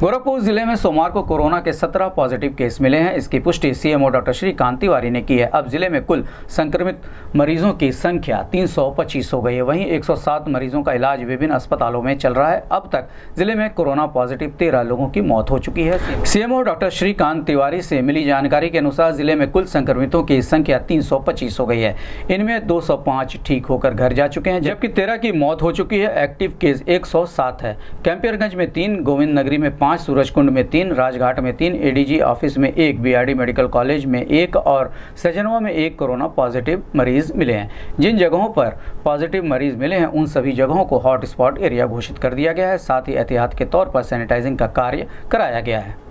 गोरखपुर ज़िले में सोमवार को कोरोना के 17 पॉजिटिव केस मिले हैं। इसकी पुष्टि सीएमओ डॉक्टर श्रीकांत तिवारी ने की है। अब ज़िले में कुल संक्रमित मरीजों की संख्या 325 हो गई है। वहीं 107 मरीजों का इलाज विभिन्न अस्पतालों में चल रहा है। अब तक ज़िले में कोरोना पॉजिटिव तेरह लोगों की मौत हो चुकी है। सीएमओ डॉक्टर श्रीकांत तिवारी से मिली जानकारी के अनुसार ज़िले में कुल संक्रमितों की संख्या तीन सौ पच्चीस हो गई है। इनमें दो ठीक होकर घर जा चुके हैं, जबकि तेरह की मौत हो चुकी है। एक्टिव केस एक सौ सात है। कैंपियरगंज में तीन, गोविंद नगरी में पाँच सूरजकुंड में तीन, राजघाट में तीन एडीजी ऑफ़िस में एक बीआरडी मेडिकल कॉलेज में एक और सजनवा में एक कोरोना पॉजिटिव मरीज़ मिले हैं। जिन जगहों पर पॉजिटिव मरीज़ मिले हैं, उन सभी जगहों को हॉटस्पॉट एरिया घोषित कर दिया गया है। साथ ही एहतियात के तौर पर सैनिटाइजिंग का कार्य कराया गया है।